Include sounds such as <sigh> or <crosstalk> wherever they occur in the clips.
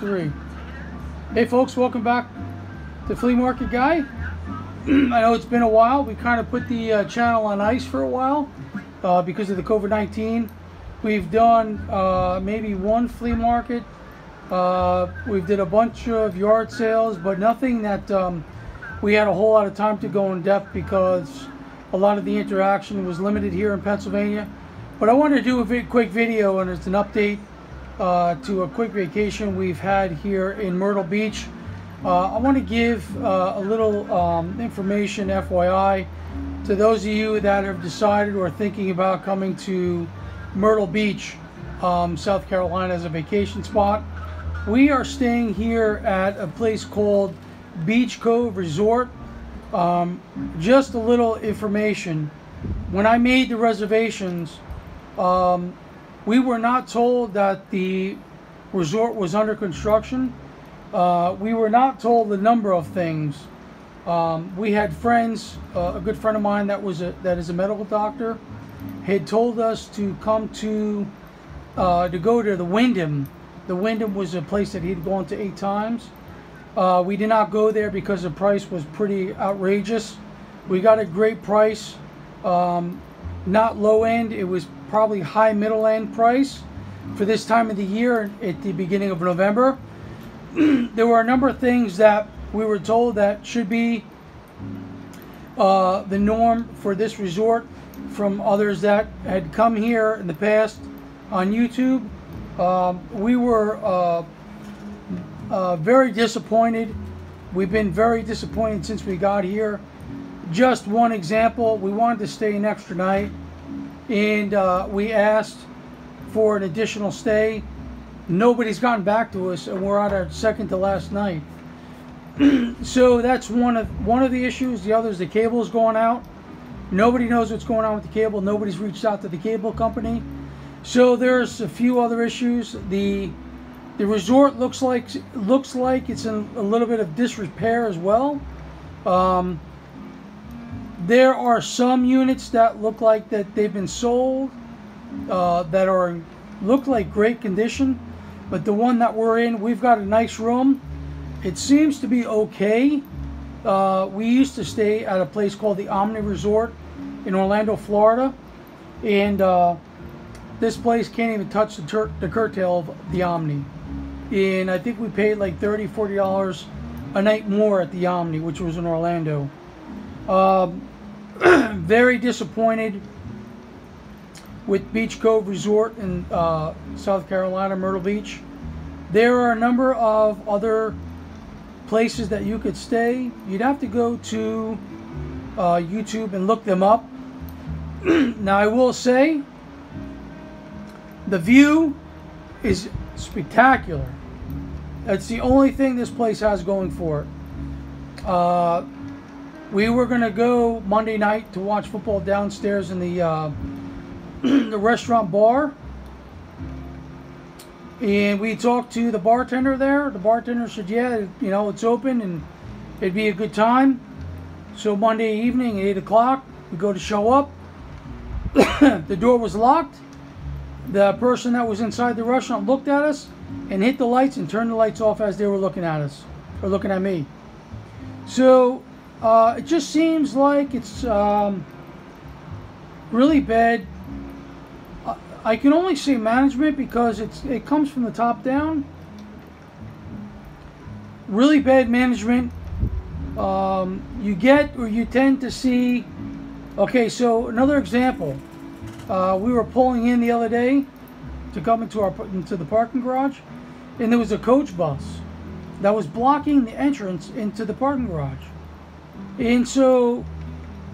three. Hey folks, welcome back to Flea Market Guy. <clears throat> I know it's been a while. We kind of put the uh, channel on ice for a while uh, because of the COVID-19. We've done uh, maybe one flea market. Uh, we've did a bunch of yard sales, but nothing that um, we had a whole lot of time to go in depth because a lot of the interaction was limited here in Pennsylvania. But I wanted to do a quick video and it's an update uh, to a quick vacation we've had here in Myrtle Beach. Uh, I want to give uh, a little um, information, FYI, to those of you that have decided or thinking about coming to Myrtle Beach, um, South Carolina as a vacation spot. We are staying here at a place called Beach Cove Resort. Um, just a little information. When I made the reservations, um, we were not told that the resort was under construction. Uh, we were not told a number of things. Um, we had friends, uh, a good friend of mine that was a, that is a medical doctor, had told us to come to uh, to go to the Wyndham. The Wyndham was a place that he'd gone to eight times. Uh, we did not go there because the price was pretty outrageous. We got a great price, um, not low end. It was probably high middle end price for this time of the year at the beginning of November. <clears throat> there were a number of things that we were told that should be uh, the norm for this resort from others that had come here in the past on YouTube. Um, we were uh, uh, very disappointed. We've been very disappointed since we got here. Just one example, we wanted to stay an extra night and uh, we asked for an additional stay. Nobody's gotten back to us, and we're on our second to last night. <clears throat> so that's one of one of the issues. The other is the cable is going out. Nobody knows what's going on with the cable. Nobody's reached out to the cable company. So there's a few other issues. The the resort looks like looks like it's in a little bit of disrepair as well. Um, there are some units that look like that they've been sold uh, that are look like great condition, but the one that we're in, we've got a nice room. It seems to be okay. Uh, we used to stay at a place called the Omni Resort in Orlando, Florida, and uh, this place can't even touch the, the curtail of the Omni. And I think we paid like 30 $40 a night more at the Omni, which was in Orlando. Um, <clears throat> very disappointed with Beach Cove Resort in uh, South Carolina, Myrtle Beach. There are a number of other places that you could stay. You'd have to go to uh, YouTube and look them up. <clears throat> now, I will say the view is spectacular. That's the only thing this place has going for it. Uh, we were going to go Monday night to watch football downstairs in the uh, <clears throat> the restaurant bar. And we talked to the bartender there. The bartender said, yeah, you know, it's open and it'd be a good time. So Monday evening at 8 o'clock, we go to show up. <clears throat> the door was locked. The person that was inside the restaurant looked at us and hit the lights and turned the lights off as they were looking at us, or looking at me. So uh, it just seems like it's um, really bad. I can only say management because it's it comes from the top down. Really bad management. Um, you get or you tend to see. Okay, so another example. Uh, we were pulling in the other day to come into our into the parking garage, and there was a coach bus that was blocking the entrance into the parking garage. And so,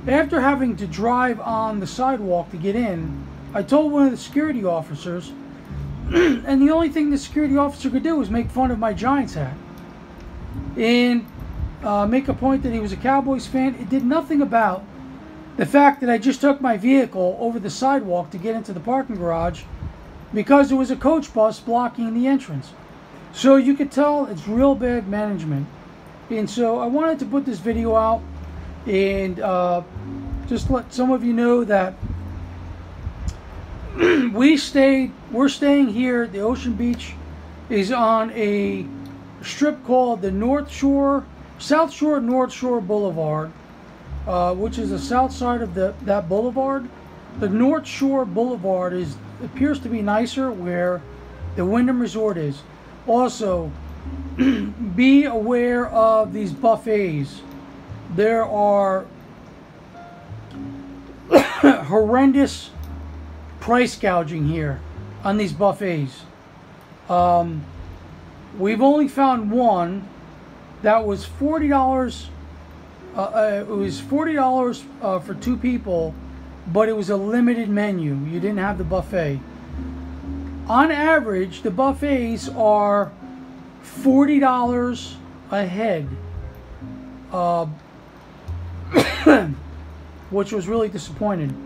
after having to drive on the sidewalk to get in, I told one of the security officers, <clears throat> and the only thing the security officer could do was make fun of my Giants hat. And uh, make a point that he was a Cowboys fan. It did nothing about the fact that I just took my vehicle over the sidewalk to get into the parking garage because there was a coach bus blocking the entrance. So you could tell it's real bad management. And so I wanted to put this video out and uh, just let some of you know that <clears throat> we stayed we're staying here the ocean beach is on a strip called the North Shore, South Shore North Shore Boulevard, uh, which is the south side of the that boulevard. The North Shore Boulevard is appears to be nicer where the Wyndham Resort is. Also, <clears throat> be aware of these buffets. There are <coughs> horrendous price gouging here on these buffets. Um, we've only found one that was forty dollars. Uh, uh, it was forty dollars uh, for two people, but it was a limited menu. You didn't have the buffet. On average, the buffets are forty dollars a head, uh, <coughs> which was really disappointing.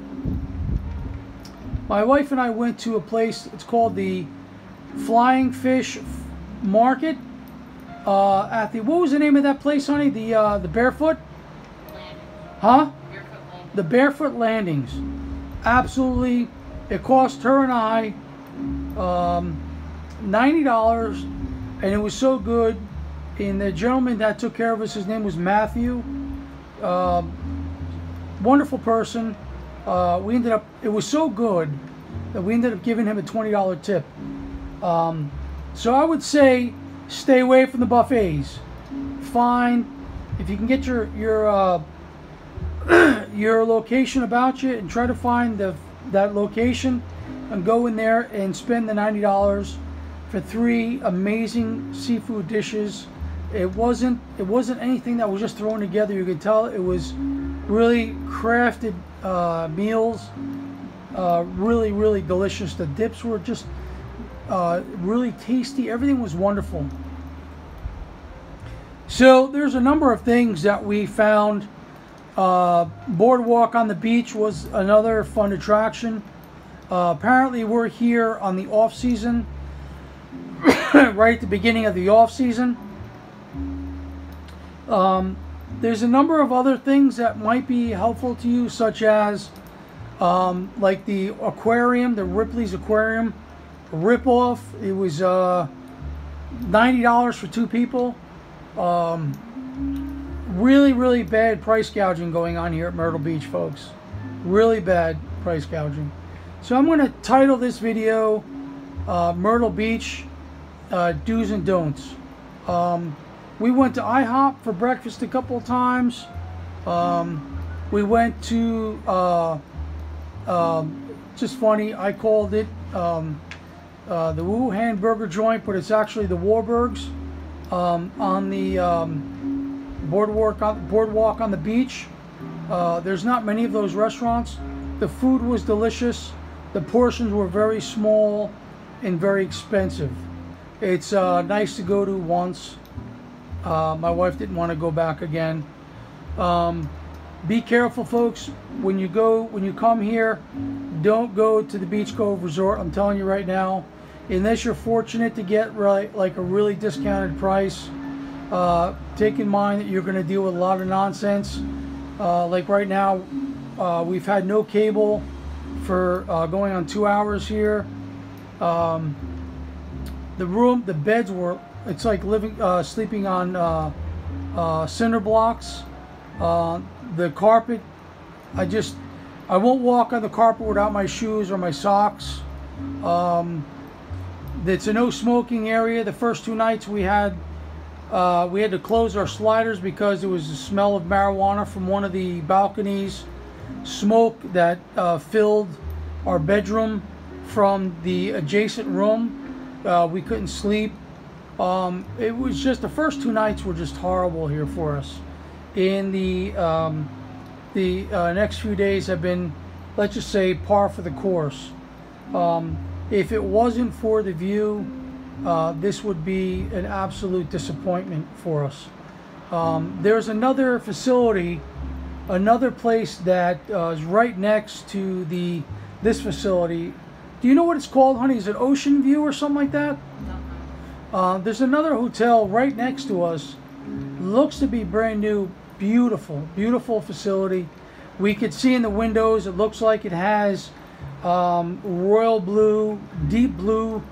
My wife and I went to a place. It's called the Flying Fish Market. Uh, at the what was the name of that place, honey? The uh, the Barefoot. Huh? The Barefoot Landings. Absolutely, it cost her and I um, ninety dollars, and it was so good. And the gentleman that took care of us, his name was Matthew. Uh, wonderful person. Uh, we ended up. It was so good that we ended up giving him a twenty dollar tip. Um, so I would say stay away from the buffets. Find if you can get your your uh, <clears throat> your location about you and try to find the that location and go in there and spend the ninety dollars for three amazing seafood dishes. It wasn't it wasn't anything that was just thrown together. You could tell it was really crafted uh, meals. Uh, really really delicious. The dips were just uh, really tasty. Everything was wonderful. So there's a number of things that we found. Uh, boardwalk on the beach was another fun attraction. Uh, apparently, we're here on the off season, <coughs> right at the beginning of the off season. Um, there's a number of other things that might be helpful to you, such as um, like the aquarium, the Ripley's Aquarium ripoff. It was uh, $90 for two people. Um, really, really bad price gouging going on here at Myrtle Beach, folks. Really bad price gouging. So I'm going to title this video uh, Myrtle Beach uh, Do's and Don'ts. Um, we went to IHOP for breakfast a couple of times. Um, we went to, uh, um, just funny, I called it um, uh, the Wuhan Burger Joint, but it's actually the Wahlburgers um, on the um, boardwalk on boardwalk on the beach. Uh, there's not many of those restaurants. The food was delicious. The portions were very small and very expensive. It's uh, nice to go to once. Uh, my wife didn't want to go back again. Um, be careful, folks. When you go, when you come here, don't go to the Beach Cove Resort. I'm telling you right now, unless you're fortunate to get right, like a really discounted price, uh, take in mind that you're going to deal with a lot of nonsense. Uh, like right now, uh, we've had no cable for uh, going on two hours here. Um, the room, the beds were, it's like living, uh, sleeping on uh, cinder blocks. the carpet, I just, I won't walk on the carpet without my shoes or my socks. Um, it's a no smoking area. The first two nights we had uh, we had to close our sliders because there was the smell of marijuana from one of the balconies. Smoke that uh, filled our bedroom from the adjacent room. Uh, we couldn't sleep. Um, it was just the first two nights were just horrible here for us. In the um, the uh, next few days have been, let's just say, par for the course. Um, if it wasn't for the view, uh, this would be an absolute disappointment for us. Um, there's another facility, another place that uh, is right next to the this facility. Do you know what it's called, honey? Is it Ocean View or something like that? Uh, there's another hotel right next to us. Looks to be brand new, beautiful, beautiful facility. We could see in the windows. It looks like it has um, royal blue, deep blue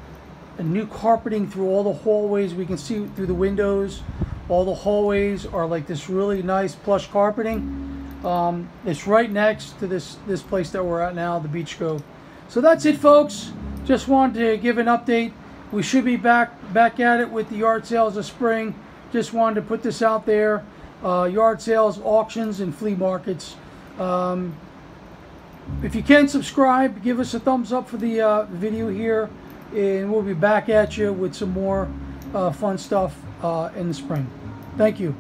a new carpeting through all the hallways. We can see through the windows. All the hallways are like this really nice plush carpeting. Um, it's right next to this this place that we're at now, the Beach Cove. So that's it, folks. Just wanted to give an update. We should be back back at it with the yard sales of spring. Just wanted to put this out there. Uh, yard sales, auctions, and flea markets. Um, if you can subscribe, give us a thumbs up for the uh, video here, and we'll be back at you with some more uh, fun stuff uh, in the spring. Thank you.